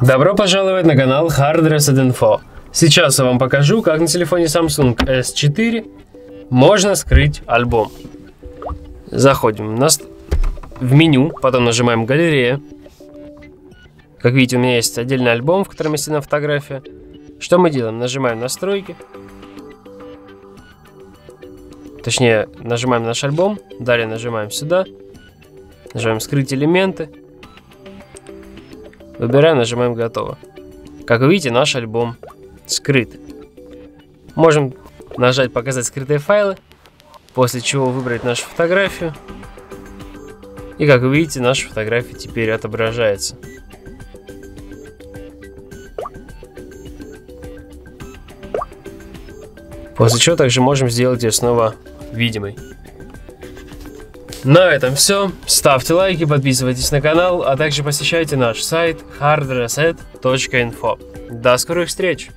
Добро пожаловать на канал Hard Reset Info. Сейчас я вам покажу, как на телефоне Samsung S4 можно скрыть альбом. Заходим на в меню, потом нажимаем «Галерея». Как видите, у меня есть отдельный альбом, в котором есть одна фотография. Что мы делаем? Нажимаем «Настройки». Точнее, нажимаем наш альбом, далее нажимаем сюда, нажимаем «Скрыть элементы», выбираем, нажимаем «Готово». Как вы видите, наш альбом скрыт. Можем нажать «Показать скрытые файлы», после чего выбрать нашу фотографию. И как вы видите, наша фотография теперь отображается. После чего также можем сделать ее снова видимой. На этом все. Ставьте лайки, подписывайтесь на канал, а также посещайте наш сайт hardreset.info. До скорых встреч!